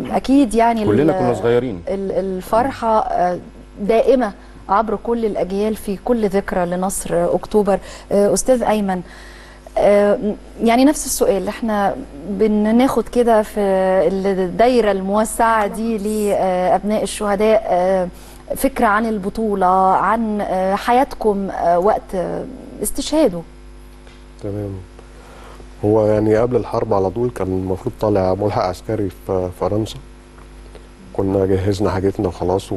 أكيد يعني كلنا كنا صغيرين. ال- الفرحة آه، دائمة عبر كل الأجيال في كل ذكرى لنصر أكتوبر. آه، أستاذ أيمن آه، يعني نفس السؤال. إحنا بناخد كده في الدايرة الموسعة دي لابناء الشهداء فكرة عن البطولة عن حياتكم وقت استشهاده. تمام. هو يعني قبل الحرب على طول كان المفروض طالع ملحق عسكري في فرنسا. كنا جهزنا حاجتنا وخلاص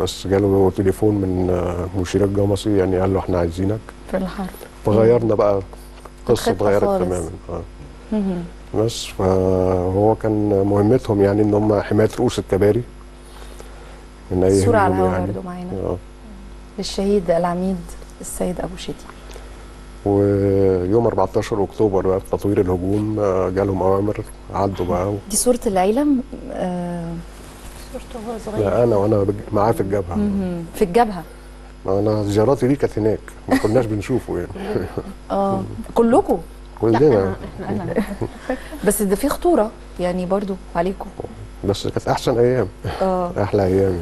بس جاله تليفون من آه، مشير الجمصي يعني قال له إحنا عايزينك في الحرب. فغيرنا بقى قصة الخطة اتغيرت. تماما. آه. بس فهو كان مهمتهم يعني إن هم حماية رؤوس الكباري. من أي الصورة على الهواء يعني. برضه معانا. آه. للشهيد العميد السيد أبو شدي ويوم 14 أكتوبر بقى في تطوير الهجوم آه، جالهم أوامر عدوا بقى دي صورة العلم آه صورته وهو صغير لا أنا وأنا بج- معاه في الجبهة. في الجبهة؟ أنا زياراتي دي كانت هناك؟ ما كناش بنشوفه يعني. آه. كلكم؟ كلنا. بس ده في خطورة يعني برضو عليكم. بس كانت أحسن أيام. آه. أحلى أيام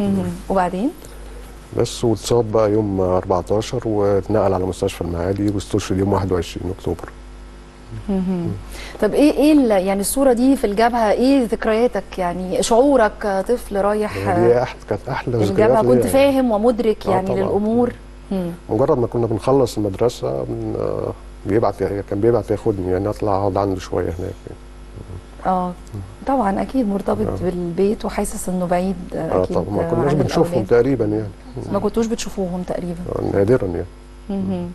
يعني. وبعدين؟ بس واتصاب بقى يوم 14 واتنقل على مستشفى المعادي واستشهد يوم 21 أكتوبر. طب إيه إيه يعني الصورة دي في الجبهة إيه ذكرياتك يعني شعورك طفل رايح دي آه، أح- كانت أحلى ذكريات الجبهة كنت ليا. فاهم ومدرك آه يعني طبعاً. للأمور مم. مجرد ما كنا بنخلص المدرسة من آه، بيبعت كان بيبعت ياخدني يعني أطلع أقعد عنده شوية هناك يعني. آه طبعا أكيد مرتبط آه. بالبيت وحاسس إنه بعيد آه، أكيد طبعا ما آه، كناش بنشوفهم. تقريبا يعني ما كنتوش بتشوفوهم تقريبا آه، نادرا يعني.